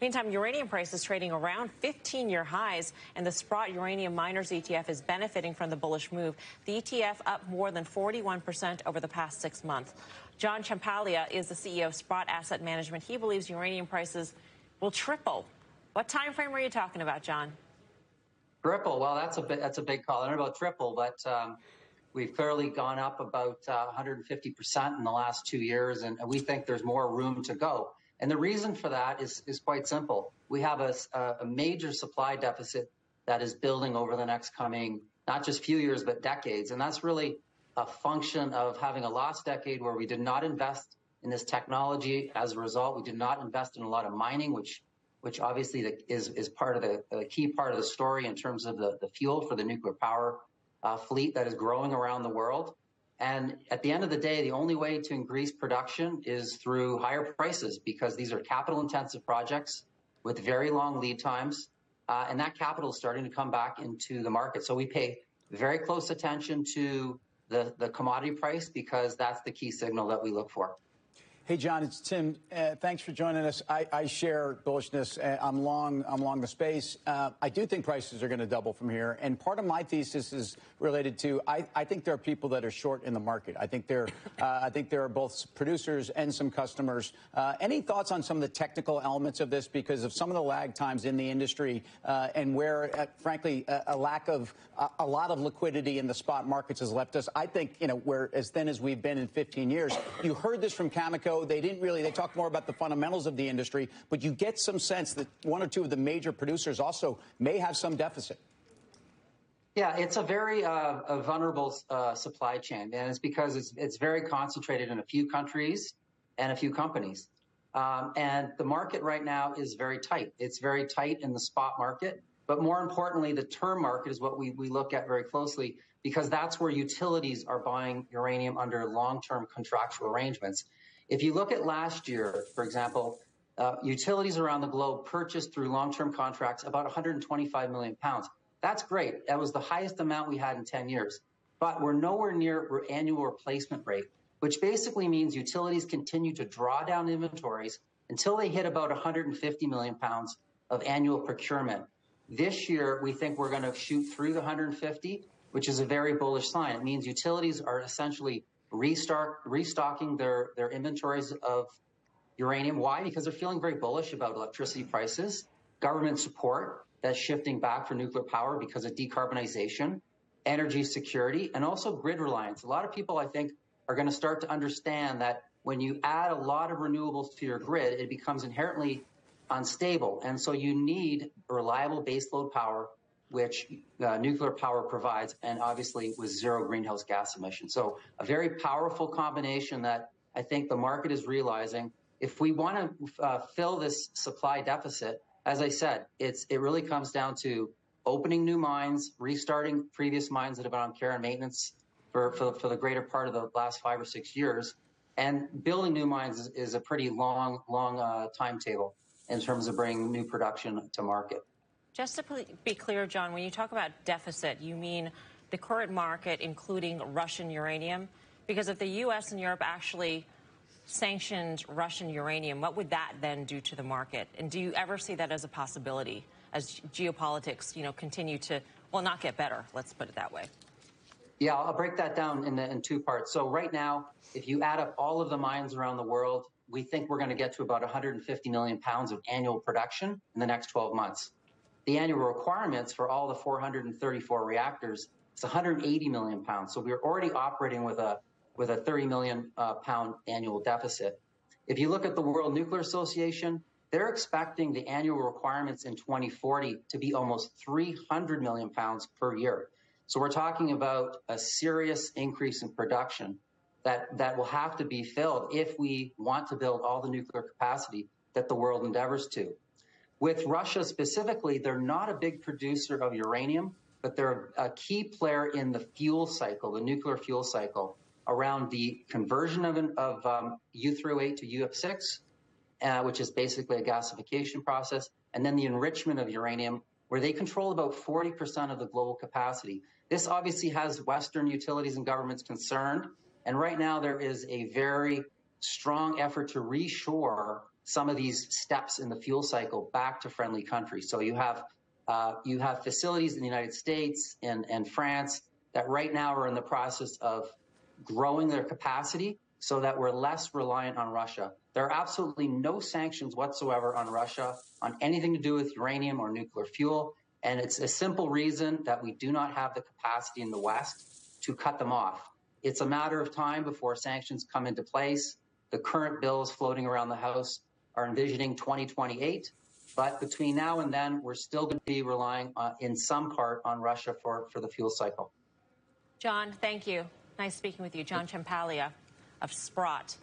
Meantime, uranium prices trading around 15 year highs, and the Sprott Uranium Miners ETF is benefiting from the bullish move. The ETF up more than 41% over the past six months. John Ciampaglia is the CEO of Sprott Asset Management. He believes uranium prices will triple. What time frame are you talking about, John? Triple. Well, that's a bit, that's a big call. I don't know about triple, but um, we've clearly gone up about uh, 150% in the last two years, and we think there's more room to go. And the reason for that is, is quite simple. We have a, a major supply deficit that is building over the next coming, not just few years, but decades. And that's really a function of having a lost decade where we did not invest in this technology. As a result, we did not invest in a lot of mining, which which obviously is, is part of the, key part of the story in terms of the, the fuel for the nuclear power uh, fleet that is growing around the world. And at the end of the day, the only way to increase production is through higher prices because these are capital intensive projects with very long lead times. Uh, and that capital is starting to come back into the market. So we pay very close attention to the, the commodity price because that's the key signal that we look for. Hey, John, it's Tim. Uh, thanks for joining us. I, I share bullishness. Uh, I'm long. I'm long the space. Uh, I do think prices are going to double from here. And part of my thesis is related to I, I think there are people that are short in the market. I think there. Uh, I think there are both producers and some customers. Uh, any thoughts on some of the technical elements of this because of some of the lag times in the industry uh, and where, frankly, a, a, lack of a lot of liquidity in the spot markets has left us. I think you know we're as thin as we've been in 15 years. You heard this from Cameco they didn't really, they talked more about the fundamentals of the industry, but you get some sense that one or two of the major producers also may have some deficit. Yeah, it's a very uh, a vulnerable uh, supply chain, and it's because it's it's very concentrated in a few countries and a few companies. Um, and the market right now is very tight. It's very tight in the spot market, but more importantly, the term market is what we, we look at very closely because that's where utilities are buying uranium under long-term contractual arrangements. If you look at last year, for example, uh, utilities around the globe purchased through long-term contracts about 125 million pounds. That's great. That was the highest amount we had in 10 years. But we're nowhere near our annual replacement rate, which basically means utilities continue to draw down inventories until they hit about 150 million pounds of annual procurement. This year, we think we're going to shoot through the 150, which is a very bullish sign. It means utilities are essentially restocking their their inventories of uranium. Why? Because they're feeling very bullish about electricity prices, government support that's shifting back for nuclear power because of decarbonization, energy security, and also grid reliance. A lot of people, I think, are going to start to understand that when you add a lot of renewables to your grid, it becomes inherently unstable. And so you need reliable baseload power which uh, nuclear power provides, and obviously with zero greenhouse gas emissions. So a very powerful combination that I think the market is realizing. If we want to uh, fill this supply deficit, as I said, it's it really comes down to opening new mines, restarting previous mines that have been on care and maintenance for, for, for the greater part of the last five or six years, and building new mines is, is a pretty long, long uh, timetable in terms of bringing new production to market. Just to be clear, John, when you talk about deficit, you mean the current market, including Russian uranium? Because if the U.S. and Europe actually sanctioned Russian uranium, what would that then do to the market? And do you ever see that as a possibility as geopolitics, you know, continue to, well, not get better? Let's put it that way. Yeah, I'll break that down in, the, in two parts. So right now, if you add up all of the mines around the world, we think we're going to get to about 150 million pounds of annual production in the next 12 months the annual requirements for all the 434 reactors is 180 million pounds. So we're already operating with a with a 30 million uh, pound annual deficit. If you look at the World Nuclear Association, they're expecting the annual requirements in 2040 to be almost 300 million pounds per year. So we're talking about a serious increase in production that, that will have to be filled if we want to build all the nuclear capacity that the world endeavors to. With Russia specifically, they're not a big producer of uranium, but they're a key player in the fuel cycle, the nuclear fuel cycle, around the conversion of, an, of um, U3O8 to UF6, uh, which is basically a gasification process, and then the enrichment of uranium, where they control about 40% of the global capacity. This obviously has Western utilities and governments concerned, and right now there is a very strong effort to reshore some of these steps in the fuel cycle back to friendly countries. So you have uh, you have facilities in the United States and, and France that right now are in the process of growing their capacity so that we're less reliant on Russia. There are absolutely no sanctions whatsoever on Russia on anything to do with uranium or nuclear fuel. And it's a simple reason that we do not have the capacity in the West to cut them off. It's a matter of time before sanctions come into place. The current bills floating around the House are envisioning 2028. But between now and then, we're still going to be relying uh, in some part on Russia for, for the fuel cycle. John, thank you. Nice speaking with you. John Ciampaglia of Sprott.